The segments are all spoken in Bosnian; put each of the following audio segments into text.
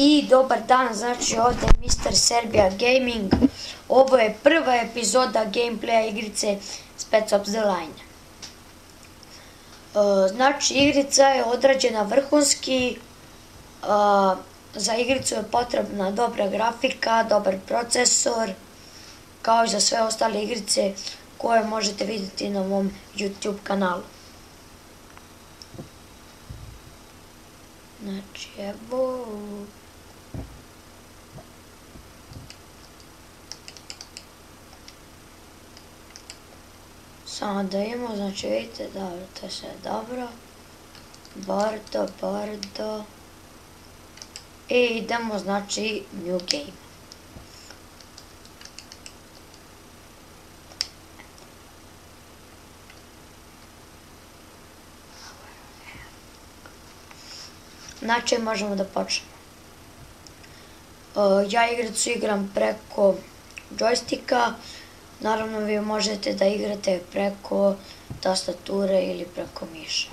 I dobar dan, znači ovdje Mr. Serbia Gaming. Ovo je prva epizoda gameplaya igrice Spec Ops The Line. E, znači igrica je odrađena vrhunski. E, za igricu je potrebna dobra grafika, dobar procesor, kao i za sve ostale igrice koje možete vidjeti na mom YouTube kanalu. Znači, evo... Samo da imamo, znači vidite, dobro, to je sve dobro. Bordo, bordo. I idemo, znači, new game. Znači, možemo da počnemo. E, ja igricu igram preko joysticka, Naravno, vi možete da igrate preko tastature ili preko miša.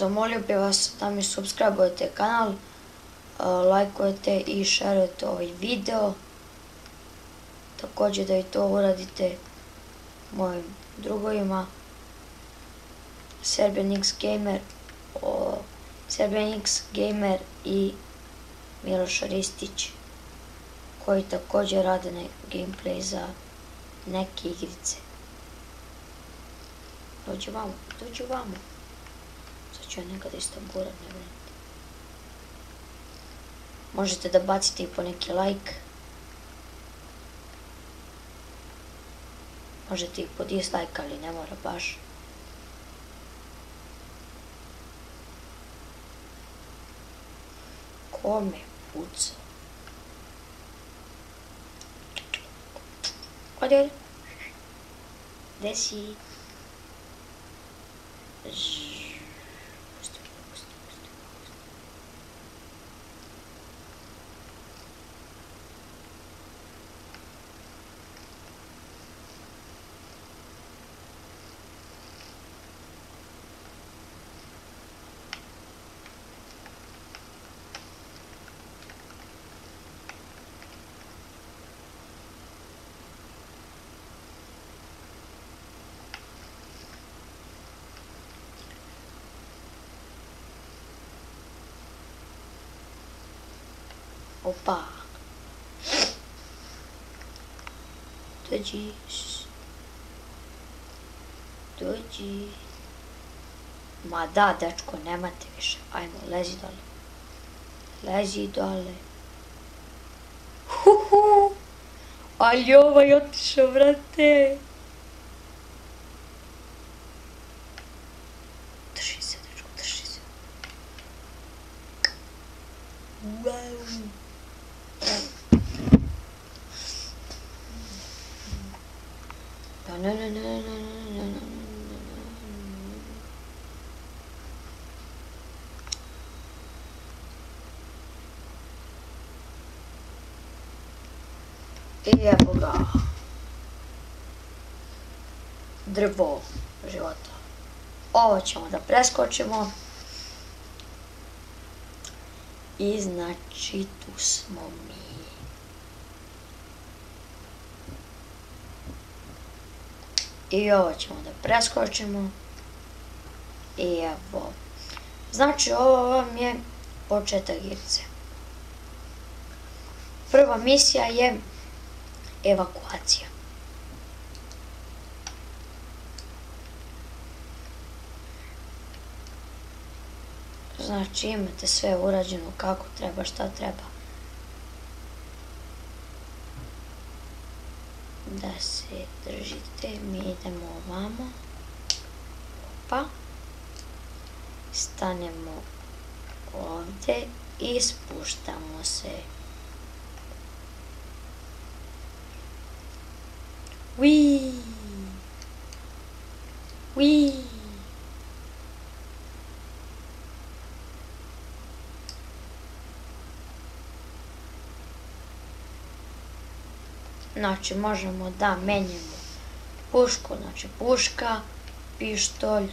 Zamolio bih vas da mi subscribe-ujete kanal, lajkujete i šerujete ovaj video. Također da i to uradite mojim drugovima. Serbianix Gamer, o, Serbian Gamer i Miloš Ristić koji također rade na gameplay za neke igrice. Dođu vamo, dođu vamo. Sad ću ja nekada isto burat, ne vrem. Možete da bacite i po neki like. Možete i po dislike, ali ne mora baš. Kome puca? Ode. Gde si? Opa. Dođi. Dođi. Ma da, dečko, nemate više. Ajmo, lezi dole. Lezi dole. Huhu. Ali ovaj otišao, vrate. Drži se, dečko, drži se. Wow. I evo ga. Drvo života. Ovo ćemo da preskočimo. I znači tu smo mi. I ovo ćemo da preskočimo. I evo. Znači ovo vam je početak igrice. Prva misija je evakuacija. Znači imate sve urađeno kako treba, šta treba. da se držite, mi idemo ovamo, opa, stanemo ovdje i spuštamo se. Oui. Oui. Znači, možemo da menjamo pušku, znači puška, pištolj,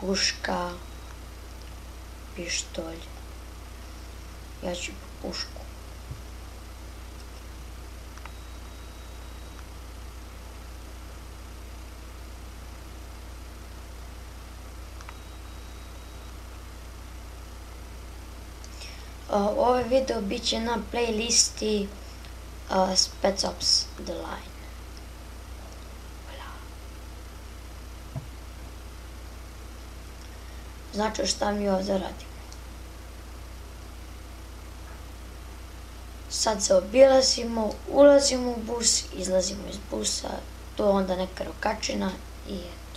puška, pištolj. Ja ću pušku. Uh, ovaj video bit će na playlisti uh, Spec Ops The Line. Znači šta mi ovdje radimo. Sad se obilazimo, ulazimo u bus, izlazimo iz busa, to onda neka rokačina i eto.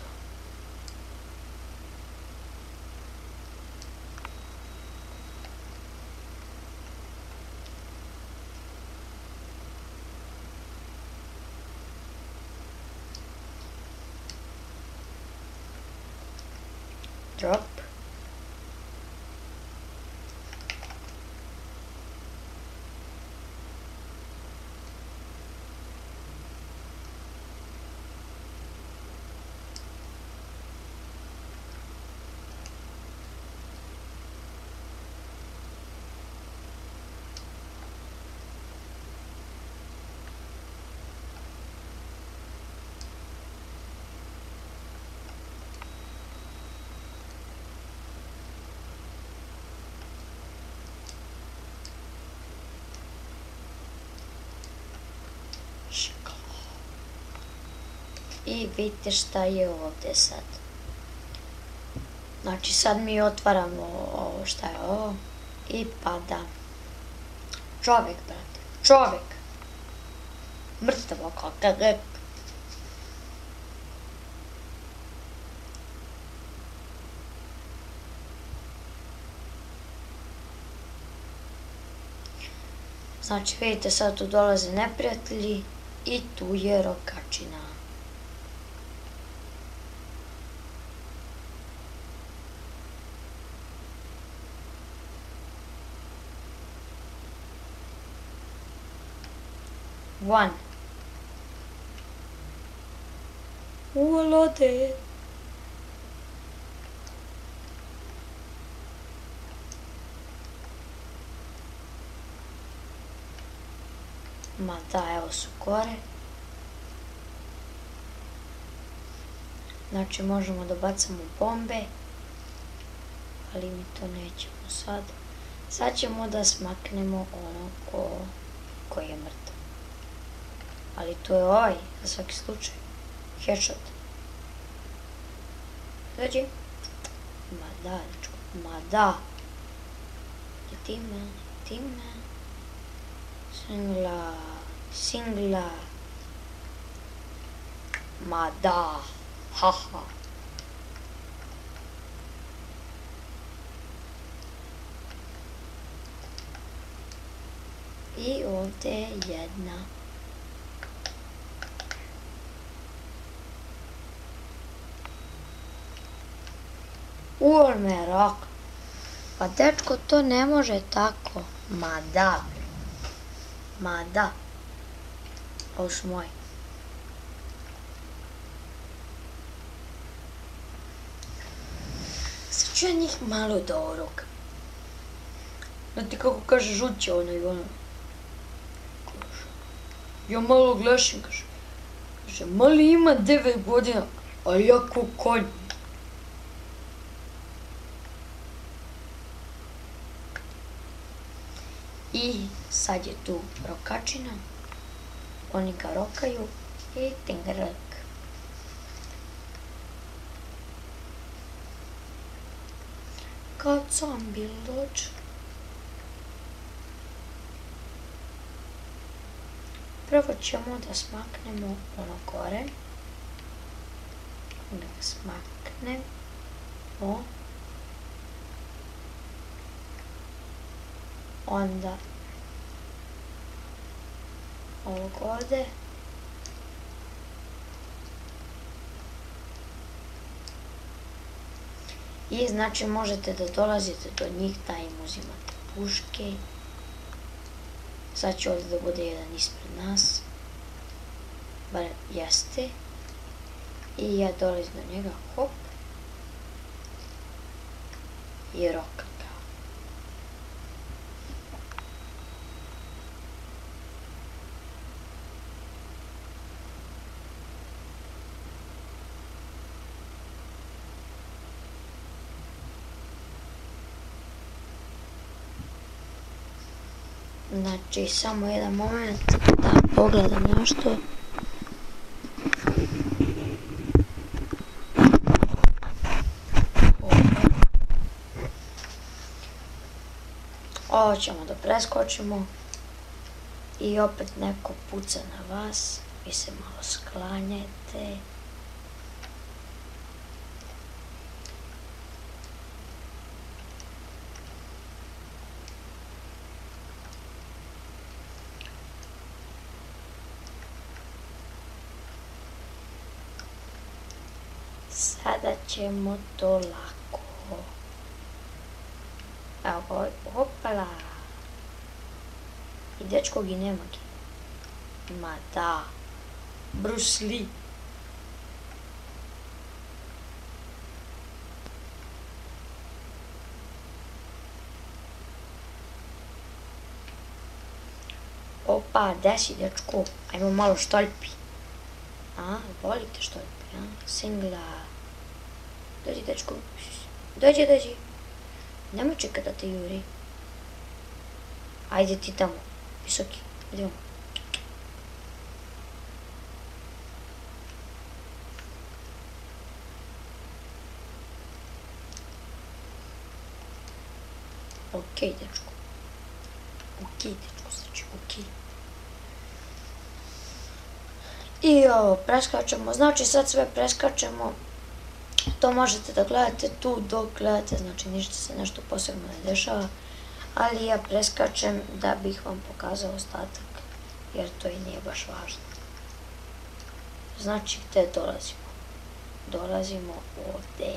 I vidite šta je ovdje sad. Znači sad mi otvaramo ovo šta je ovo i pada. Čovjek, brate, čovjek. Mrtvo kakav. Znači vidite sad tu dolaze neprijatelji i tu je rokačina. One. Ulode. Ma da, evo su kore. Znači možemo da bacamo bombe. Ali mi to nećemo sad. Sad ćemo da smaknemo ono ko, koji je mrtav. Ali to je ovaj, za svaki slučaj. Headshot. Dođi. Ma da, dečko, ma da. I ti me, ti me. Singla, singla. Ma da, haha. I ovdje jedna. Uvor me rok. Pa dečko, to ne može tako. Ma da. Ma da. Oš moj. Sad ću ja njih malo do orog. Znate kako kaže žuće ono i ono. Ja malo glašim, kaže. Kaže, mali ima devet godina, a ja ko konj. I sad je tu rokačina. Oni ga rokaju i tingrlk. Kad sam biloč. Prvo ćemo da smaknemo ono gore. Da ga smaknemo. Onda ovog ovde i znači možete da dolazite do njih da im uzimate puške sad će ovdje da bude jedan ispred nas bar jeste. I ja dolazim do njega, hop. I rokam ga. Znači, samo jedan moment da pogledam nešto. Ovo ćemo da preskočimo. I opet neko puca na vas. Vi se malo sklanjajte. Ćemo to lako. Evo, hopala. I dečkog i nema ki. Ma da. Bruce Lee. Opa, desi dečko. Ajmo malo štoljpi. A, volite štoljpi, a? Singla. Дойди, дечко. Дойди, дойди. Няма чека да те юри. Айде ти там. Високи. Идем. Окей, дечко. Окей, дечко, сече. Окей. I ovo, preskačemo, znači sad sve preskačemo To možete da gledate tu dok gledate, znači ništa se nešto posebno ne dešava. Ali ja preskačem da bih vam pokazao ostatak, jer to i nije baš važno. Znači, gde dolazimo? Dolazimo ovde.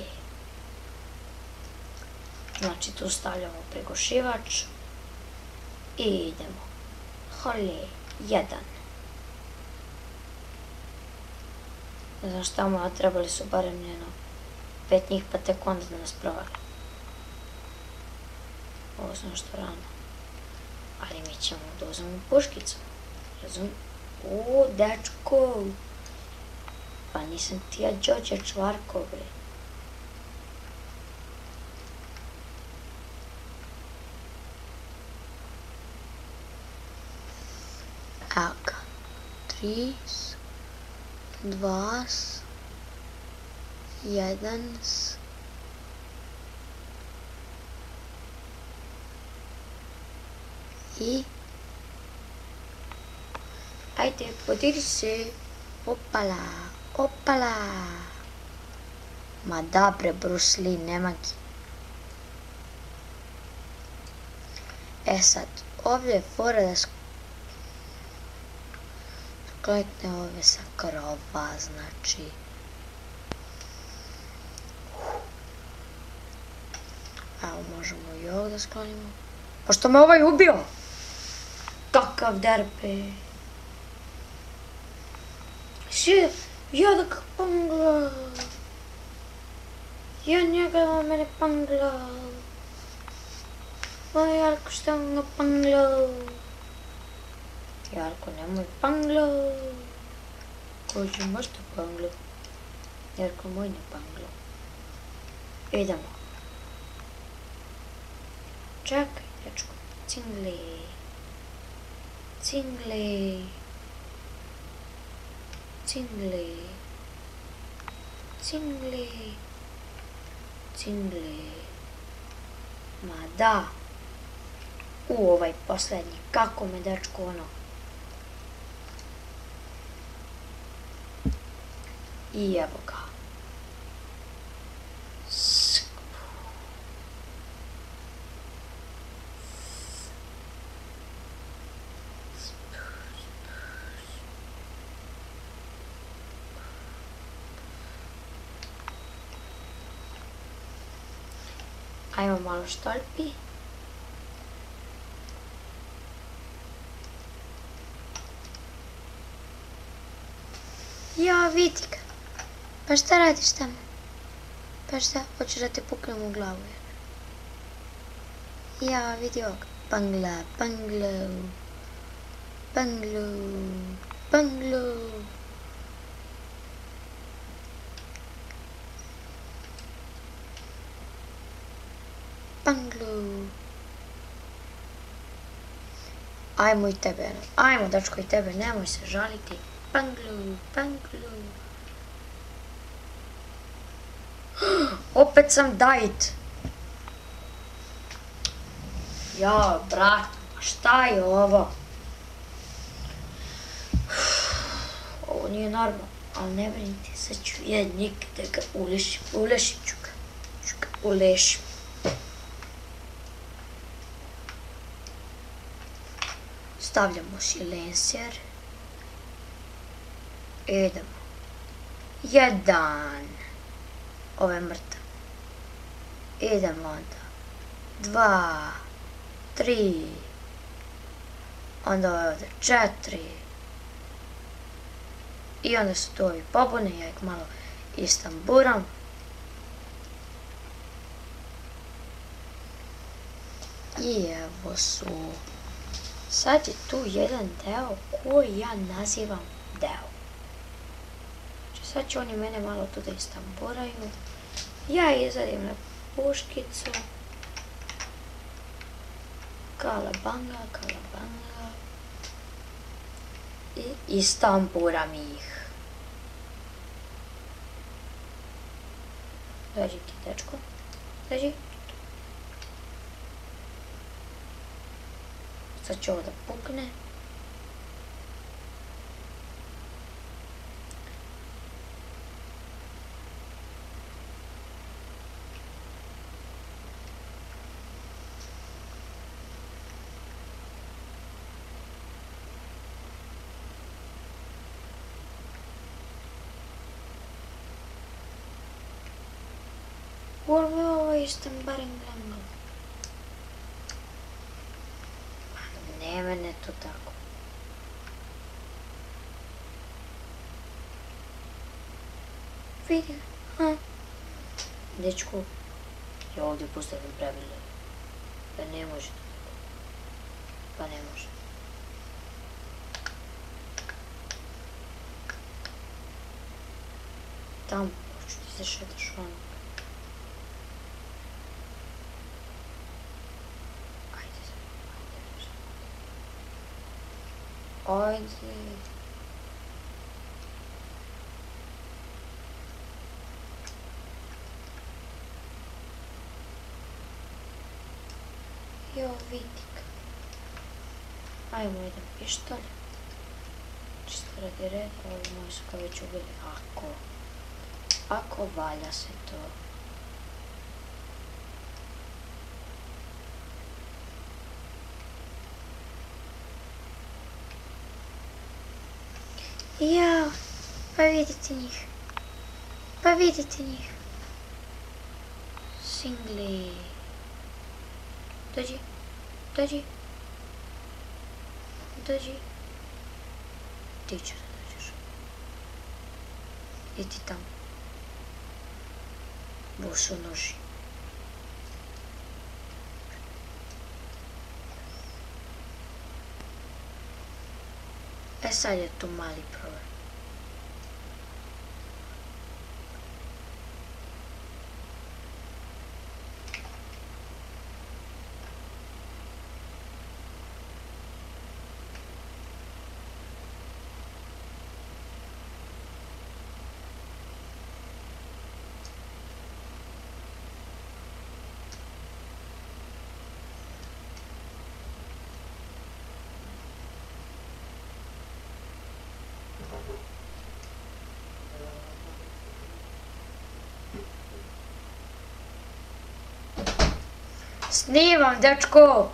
Znači, tu stavljamo pregošivač i idemo. Hole, jedan. Ne znam šta mu, a trebali su barem njeno pet njih, pa tek onda da nas provali. Ovo sam što rano. Ali mi ćemo da uzmemo puškicu. Razum? U, dečko. Pa nisam ti ja Đođe Čvarko, bre. Evo ga. Tri, dva, jedan, i ajde, podiri se, opala, opala. Ma da bre, Bruce Lee, nema ki. E sad, ovdje je fora da sklekne ove sa krova, znači... Evo, možemo i ovo da sklonimo. Pošto me ovaj ubio! Kakav derpe! Sve, ja da ga pangla! Ja njega da mene pangla! O, Jarko, šta ga ono pangla? Jarko, nemoj pangla! Koji će možda pangla? Jarko, moj ne pangla. Idemo. Čekaj, dečko. Cingli. Cingli. Cingli. Cingli. Cingli. Ma da. U ovaj posljednji. Kako me dečko ono. I evo ga. Ajmo malo štorpi. Ja, vidi ga. Pa šta radiš tamo? Pa šta, hoćeš da te puknem u Ajmo i tebe, ajmo dačko i tebe, nemoj se žaliti. Banglu, banglu. Opet sam dajt. Ja, brat, šta je ovo? Ovo nije normalno, ali ne brinite, sad ću jednik da ga ulešim, ulešim ću ga, ću ga ulešim. Stavljamo silencer. Idemo. Jedan. Ovo je mrtav. Idemo onda. Dva. Tri. Onda ovo je ovdje četiri. I onda su tu ovi pobune, ja ih malo istamburam. I evo su. Sad je tu jedan deo koji ja nazivam deo. Znači sad će oni mene malo tu da istamburaju. Ja izadim na puškicu. Kalabanga, kalabanga. I istamburam ih. Dođi ti, dečko. Dođi. Sad će ovo da pukne. Urme ovo istam приемането тако. Видя. Ха. Дечко, я овде поставим правилно. Да не може. Това не може. Там, ще ти се шеташ, ама. Ti. Ajde. Jo, vidi ga. Ajmo jedan pištolj. Čisto radi reda, ovo moji su kao već ubili. Ako, ako valja se to. Ja, pa vidite njih. Pa vidite njih. Singli. Dođi, dođi. Dođi. Ti ću da dođeš. I ti tamo. Busu noži. Snimam, dečko!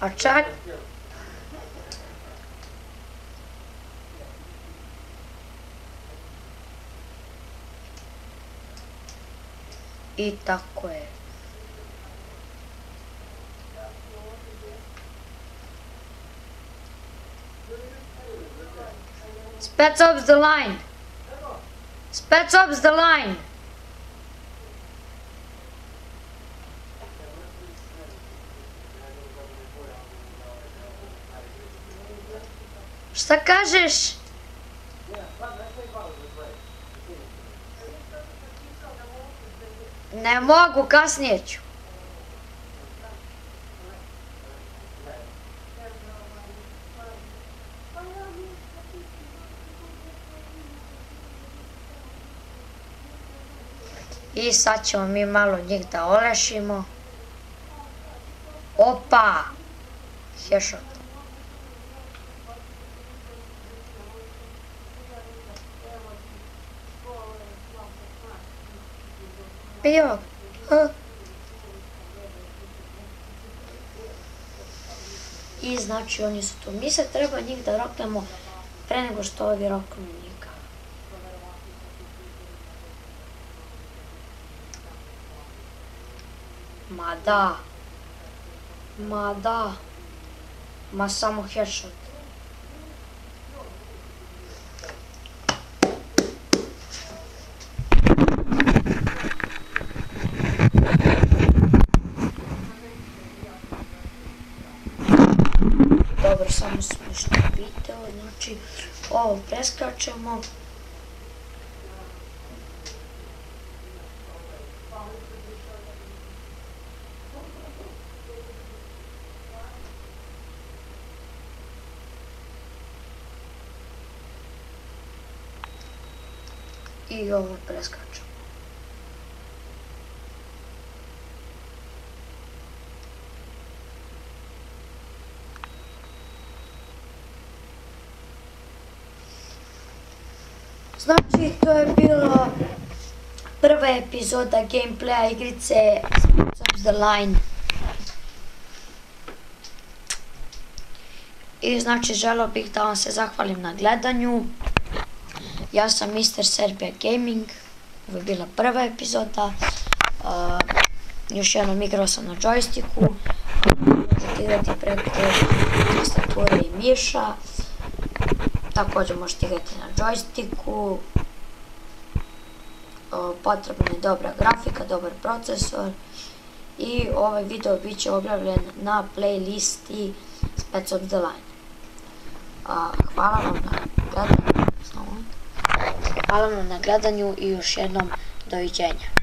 A čak... I tako je. Spets up the line. That's ops the line. Šta kažeš? Ne mogu, kasnije ću. I sad ćemo mi malo njih da olešimo. Opa! Headshot. Bio. I znači oni su tu. Mi se treba njih da roknemo pre nego što ovi roknu njih. Ma da. Ma da. Ma samo headshot. Dobro, samo smo što pitao, znači ovo preskačemo. I ovo preskačem. Znači, to je bila prva epizoda gameplaya igrice Sponsors the Line. I znači, želeo bih da vam se zahvalim na gledanju. Ja sam Mr. Serbia Gaming. Ovo je bila prva epizoda. Uh, još jednom igrao sam na joysticku. Možete igrati preko tastature i miša. Također možete igrati na joysticku. Potrebna je dobra grafika, dobar procesor. I ovaj video bit će objavljen na playlisti Spec of the Line. Hvala vam na gledanju. Hvala vam na gledanju i još jednom doviđenja.